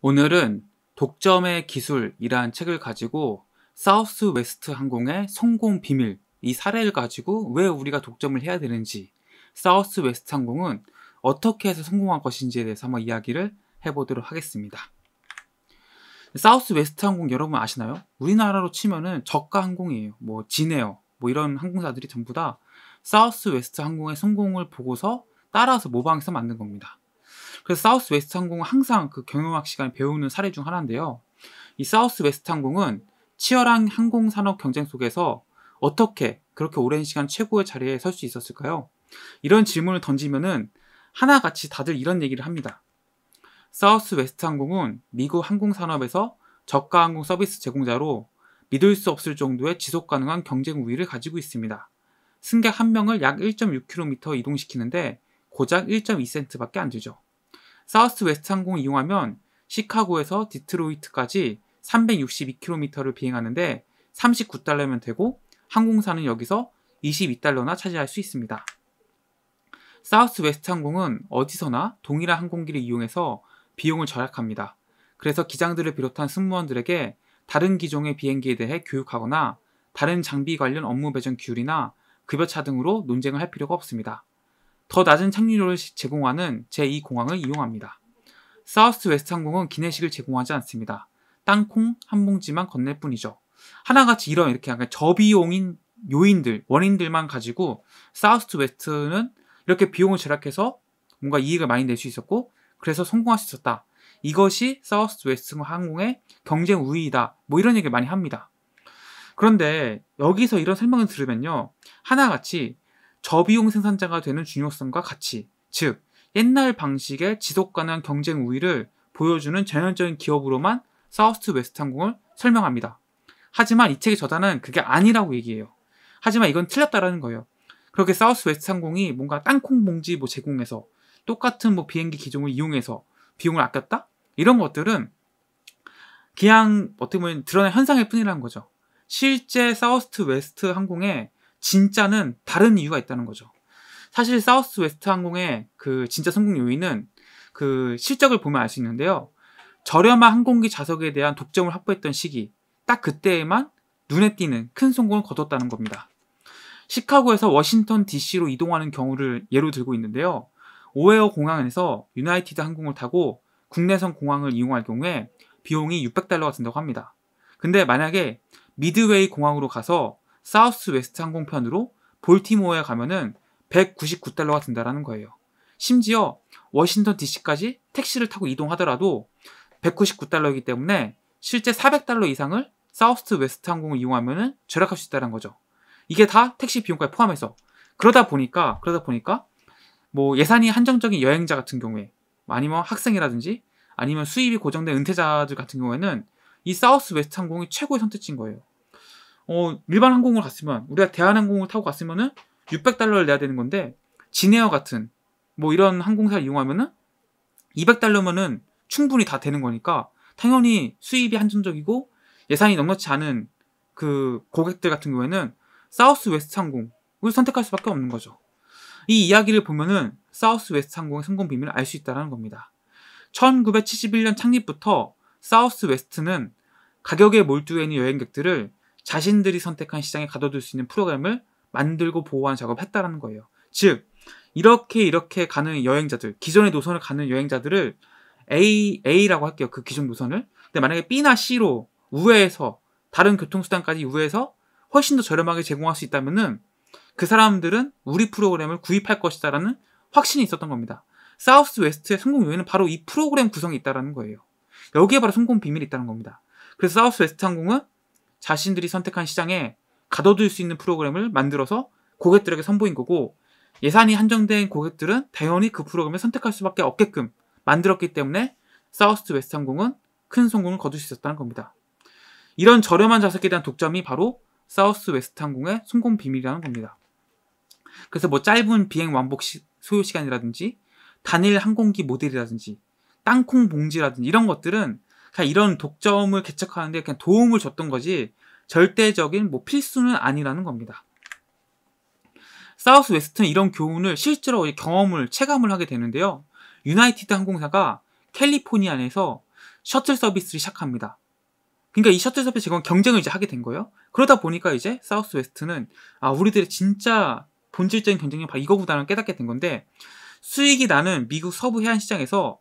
오늘은 독점의 기술이라는 책을 가지고 사우스 웨스트 항공의 성공 비밀 이 사례를 가지고 왜 우리가 독점을 해야 되는지 사우스 웨스트 항공은 어떻게 해서 성공한 것인지에 대해서 한번 이야기를 해보도록 하겠습니다. 사우스 웨스트 항공 여러분 아시나요? 우리나라로 치면은 저가 항공이에요. 뭐 진에어 뭐 이런 항공사들이 전부 다 사우스 웨스트 항공의 성공을 보고서 따라서 모방해서 만든 겁니다. 그래서 사우스 웨스트 항공은 항상 그 경영학 시간에 배우는 사례 중 하나인데요. 이 사우스 웨스트 항공은 치열한 항공 산업 경쟁 속에서 어떻게 그렇게 오랜 시간 최고의 자리에 설 수 있었을까요? 이런 질문을 던지면은 하나같이 다들 이런 얘기를 합니다. 사우스 웨스트 항공은 미국 항공 산업에서 저가 항공 서비스 제공자로 믿을 수 없을 정도의 지속 가능한 경쟁 우위를 가지고 있습니다. 승객 한 명을 약 1.6km 이동시키는데 고작 1.2센트밖에 안 들죠. 사우스 웨스트 항공 이용하면 시카고에서 디트로이트까지 362km를 비행하는데 39달러면 되고 항공사는 여기서 22달러나 차지할 수 있습니다. 사우스 웨스트 항공은 어디서나 동일한 항공기를 이용해서 비용을 절약합니다. 그래서 기장들을 비롯한 승무원들에게 다른 기종의 비행기에 대해 교육하거나 다른 장비 관련 업무 배정 규율이나 급여차 등으로 논쟁을 할 필요가 없습니다. 더 낮은 착륙료를 제공하는 제2공항을 이용합니다. 사우스 웨스트 항공은 기내식을 제공하지 않습니다. 땅콩 한 봉지만 건넬 뿐이죠. 하나같이 이런 이렇게 약간 저비용인 요인들, 원인들만 가지고 사우스 웨스트는 이렇게 비용을 절약해서 뭔가 이익을 많이 낼 수 있었고 그래서 성공할 수 있었다. 이것이 사우스 웨스트 항공의 경쟁 우위이다. 뭐 이런 얘기를 많이 합니다. 그런데 여기서 이런 설명을 들으면요. 하나같이 저비용 생산자가 되는 중요성과 같이, 즉, 옛날 방식의 지속 가능한 경쟁 우위를 보여주는 전형적인 기업으로만 사우스 웨스트 항공을 설명합니다. 하지만 이 책의 저자는 그게 아니라고 얘기해요. 하지만 이건 틀렸다라는 거예요. 그렇게 사우스 웨스트 항공이 뭔가 땅콩 봉지 뭐 제공해서 똑같은 뭐 비행기 기종을 이용해서 비용을 아꼈다? 이런 것들은 그냥 어떻게 보면 드러난 현상일 뿐이라는 거죠. 실제 사우스 웨스트 항공에 진짜는 다른 이유가 있다는 거죠. 사실 사우스 웨스트 항공의 그 진짜 성공 요인은 그 실적을 보면 알 수 있는데요. 저렴한 항공기 좌석에 대한 독점을 확보했던 시기, 딱 그때에만 눈에 띄는 큰 성공을 거뒀다는 겁니다. 시카고에서 워싱턴 DC로 이동하는 경우를 예로 들고 있는데요. 오헤어 공항에서 유나이티드 항공을 타고 국내선 공항을 이용할 경우에 비용이 600달러가 든다고 합니다. 근데 만약에 미드웨이 공항으로 가서 사우스 웨스트 항공편으로 볼티모어에 가면은 199달러가 든다라는 거예요. 심지어 워싱턴 DC까지 택시를 타고 이동하더라도 199달러이기 때문에 실제 400달러 이상을 사우스 웨스트 항공을 이용하면은 절약할 수 있다는 거죠. 이게 다 택시 비용까지 포함해서 그러다 보니까 그러다 보니까 뭐 예산이 한정적인 여행자 같은 경우에 아니면 학생이라든지 아니면 수입이 고정된 은퇴자들 같은 경우에는 이 사우스 웨스트 항공이 최고의 선택지인 거예요. 어, 일반 항공을 갔으면 우리가 대한항공을 타고 갔으면은 600달러를 내야 되는 건데 진에어 같은 뭐 이런 항공사를 이용하면은 200달러면은 충분히 다 되는 거니까 당연히 수입이 한정적이고 예산이 넉넉지 않은 그 고객들 같은 경우에는 사우스 웨스트 항공을 선택할 수밖에 없는 거죠. 이 이야기를 보면은 사우스 웨스트 항공의 성공 비밀을 알 수 있다는 겁니다. 1971년 창립부터 사우스 웨스트는 가격에 몰두해 있는 여행객들을 자신들이 선택한 시장에 가둬둘 수 있는 프로그램을 만들고 보호하는 작업을 했다는 거예요. 즉, 이렇게 이렇게 가는 여행자들, 기존의 노선을 가는 여행자들을 A, A라고 할게요. 그 기존 노선을. 근데 만약에 B나 C로 우회해서 다른 교통수단까지 우회해서 훨씬 더 저렴하게 제공할 수 있다면은 그 사람들은 우리 프로그램을 구입할 것이다라는 확신이 있었던 겁니다. 사우스 웨스트의 성공 요인은 바로 이 프로그램 구성이 있다라는 거예요. 여기에 바로 성공 비밀이 있다는 겁니다. 그래서 사우스 웨스트 항공은 자신들이 선택한 시장에 가둬둘 수 있는 프로그램을 만들어서 고객들에게 선보인 거고 예산이 한정된 고객들은 당연히 그 프로그램을 선택할 수밖에 없게끔 만들었기 때문에 사우스 웨스트 항공은 큰 성공을 거둘 수 있었다는 겁니다. 이런 저렴한 좌석에 대한 독점이 바로 사우스 웨스트 항공의 성공 비밀이라는 겁니다. 그래서 뭐 짧은 비행 왕복 시, 소요 시간이라든지 단일 항공기 모델이라든지 땅콩 봉지라든지 이런 것들은 그냥 이런 독점을 개척하는데 그냥 도움을 줬던 거지 절대적인 뭐 필수는 아니라는 겁니다. 사우스 웨스트는 이런 교훈을 실제로 경험을 체감을 하게 되는데요. 유나이티드 항공사가 캘리포니아에서 셔틀 서비스를 시작합니다. 그러니까 이 셔틀 서비스 지금 경쟁을 이제 하게 된 거예요. 그러다 보니까 이제 사우스 웨스트는 아 우리들의 진짜 본질적인 경쟁력 바로 이거구나를 깨닫게 된 건데 수익이 나는 미국 서부 해안 시장에서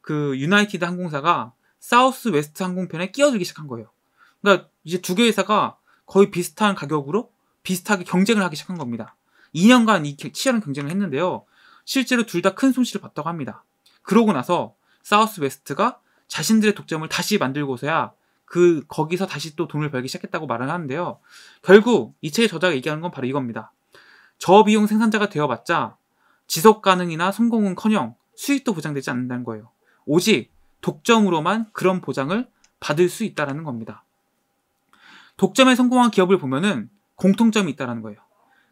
그 유나이티드 항공사가 사우스 웨스트 항공편에 끼어들기 시작한 거예요. 그러니까 이제 두 개 회사가 거의 비슷한 가격으로 비슷하게 경쟁을 하기 시작한 겁니다. 2년간 이 치열한 경쟁을 했는데요. 실제로 둘 다 큰 손실을 봤다고 합니다. 그러고 나서 사우스 웨스트가 자신들의 독점을 다시 만들고서야 그 거기서 다시 또 돈을 벌기 시작했다고 말을 하는데요. 결국 이 책의 저자가 얘기하는 건 바로 이겁니다. 저비용 생산자가 되어봤자 지속 가능이나 성공은커녕 수익도 보장되지 않는다는 거예요. 오직 독점으로만 그런 보장을 받을 수 있다라는 겁니다. 독점에 성공한 기업을 보면은 공통점이 있다라는 거예요.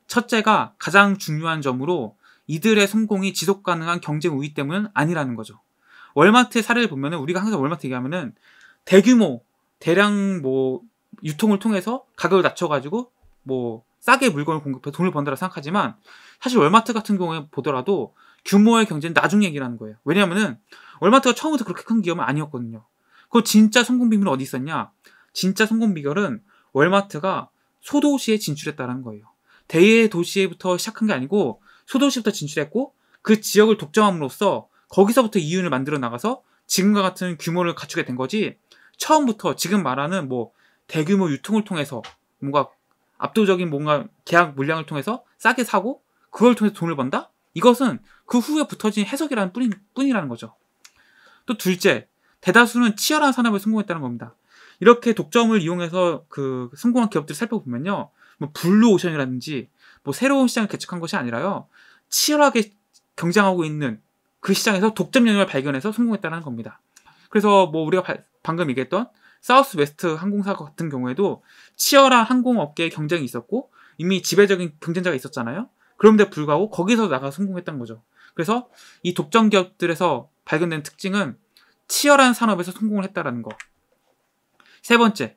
첫째가 가장 중요한 점으로 이들의 성공이 지속 가능한 경쟁 우위 때문은 아니라는 거죠. 월마트의 사례를 보면은 우리가 항상 월마트 얘기하면은 대규모 대량 뭐 유통을 통해서 가격을 낮춰가지고 뭐 싸게 물건을 공급해 돈을 번다라 생각하지만 사실 월마트 같은 경우에 보더라도 규모의 경제는 나중 얘기라는 거예요. 왜냐하면은 월마트가 처음부터 그렇게 큰 기업은 아니었거든요. 그 진짜 성공 비밀은 어디 있었냐? 진짜 성공 비결은 월마트가 소도시에 진출했다는 거예요. 대의 도시에부터 시작한 게 아니고 소도시부터 진출했고 그 지역을 독점함으로써 거기서부터 이윤을 만들어 나가서 지금과 같은 규모를 갖추게 된 거지 처음부터 지금 말하는 뭐 대규모 유통을 통해서 뭔가 압도적인 뭔가 계약 물량을 통해서 싸게 사고 그걸 통해서 돈을 번다? 이것은 그 후에 붙어진 해석이라는 뿐이, 뿐이라는 거죠. 또 둘째, 대다수는 치열한 산업에 성공했다는 겁니다. 이렇게 독점을 이용해서 그 성공한 기업들을 살펴보면요. 뭐 블루오션이라든지 뭐 새로운 시장을 개척한 것이 아니라요. 치열하게 경쟁하고 있는 그 시장에서 독점 영역을 발견해서 성공했다는 겁니다. 그래서 뭐 우리가 바, 방금 얘기했던 사우스 웨스트 항공사 같은 경우에도 치열한 항공업계의 경쟁이 있었고 이미 지배적인 경쟁자가 있었잖아요. 그런데 불구하고 거기서 나가 성공했던 거죠. 그래서 이 독점 기업들에서 발견된 특징은 치열한 산업에서 성공을 했다라는 거. 세 번째,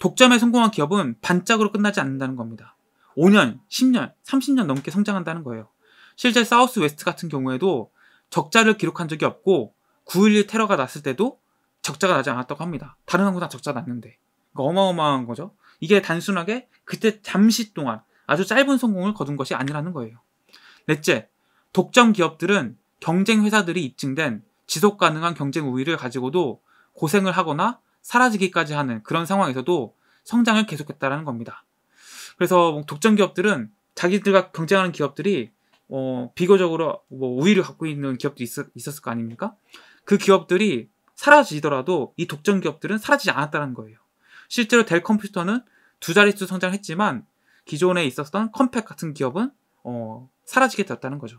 독점에 성공한 기업은 반짝으로 끝나지 않는다는 겁니다. 5년, 10년, 30년 넘게 성장한다는 거예요. 실제 사우스 웨스트 같은 경우에도 적자를 기록한 적이 없고 9.11 테러가 났을 때도 적자가 나지 않았다고 합니다. 다른 항공사 적자 났는데. 그러니까 어마어마한 거죠. 이게 단순하게 그때 잠시 동안 아주 짧은 성공을 거둔 것이 아니라는 거예요. 넷째, 독점 기업들은 경쟁 회사들이 입증된 지속 가능한 경쟁 우위를 가지고도 고생을 하거나 사라지기까지 하는 그런 상황에서도 성장을 계속했다라는 겁니다. 그래서 뭐 독점 기업들은 자기들과 경쟁하는 기업들이 어, 비교적으로 뭐 우위를 갖고 있는 기업도 있, 있었을 거 아닙니까? 그 기업들이 사라지더라도 이 독점 기업들은 사라지지 않았다는 거예요. 실제로 델 컴퓨터는 두 자릿수 성장했지만 기존에 있었던 컴팩 같은 기업은 어, 사라지게 되었다는 거죠.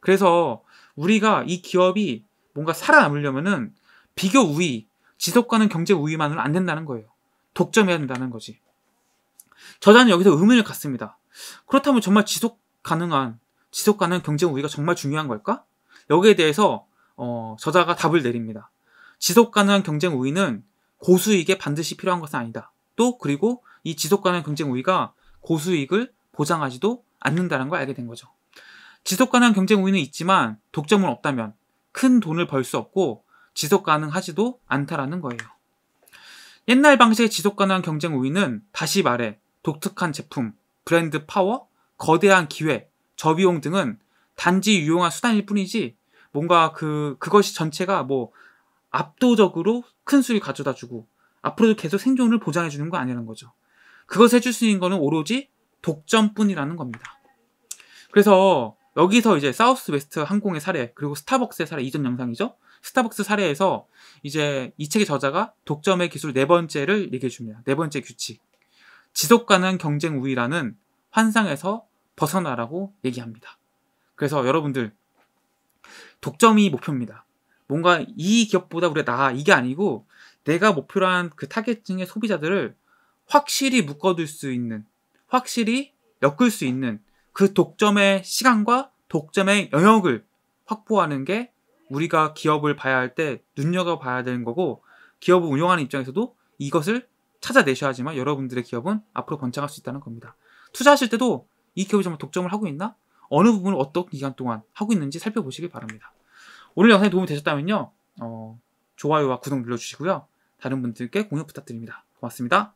그래서 우리가 이 기업이 뭔가 살아남으려면은 비교 우위, 지속 가능 경제 우위만으로는 안 된다는 거예요. 독점해야 된다는 거지. 저자는 여기서 의문을 갖습니다. 그렇다면 정말 지속 가능한 지속 가능 경제 우위가 정말 중요한 걸까? 여기에 대해서 어, 저자가 답을 내립니다. 지속 가능한 경쟁 우위는 고수익에 반드시 필요한 것은 아니다. 또 그리고 이 지속 가능한 경쟁 우위가 고수익을 보장하지도 않는다는 걸 알게 된 거죠. 지속 가능한 경쟁 우위는 있지만 독점은 없다면 큰 돈을 벌 수 없고 지속 가능하지도 않다라는 거예요. 옛날 방식의 지속 가능한 경쟁 우위는 다시 말해 독특한 제품, 브랜드 파워, 거대한 기회, 저비용 등은 단지 유용한 수단일 뿐이지 뭔가 그 그것이 전체가 뭐 압도적으로 큰 수익 가져다 주고 앞으로도 계속 생존을 보장해 주는 거 아니라는 거죠. 그것을 해줄 수 있는 거는 오로지 독점뿐이라는 겁니다. 그래서 여기서 이제 사우스 웨스트 항공의 사례 그리고 스타벅스의 사례 이전 영상이죠. 스타벅스 사례에서 이제 이 책의 저자가 독점의 기술 네 번째를 얘기해 줍니다. 네 번째 규칙. 지속 가능 경쟁 우위라는 환상에서 벗어나라고 얘기합니다. 그래서 여러분들 독점이 목표입니다. 뭔가 이 기업보다 우리가 나아 이게 아니고 내가 목표로 한그 타겟층의 소비자들을 확실히 묶어둘 수 있는 확실히 엮을 수 있는 그 독점의 시간과 독점의 영역을 확보하는 게 우리가 기업을 봐야 할 때 눈여겨봐야 되는 거고 기업을 운영하는 입장에서도 이것을 찾아내셔야지만 여러분들의 기업은 앞으로 번창할 수 있다는 겁니다. 투자하실 때도 이 기업이 정말 독점을 하고 있나? 어느 부분을 어떤 기간 동안 하고 있는지 살펴보시기 바랍니다. 오늘 영상이 도움이 되셨다면요. 어, 좋아요와 구독 눌러주시고요. 다른 분들께 공유 부탁드립니다. 고맙습니다.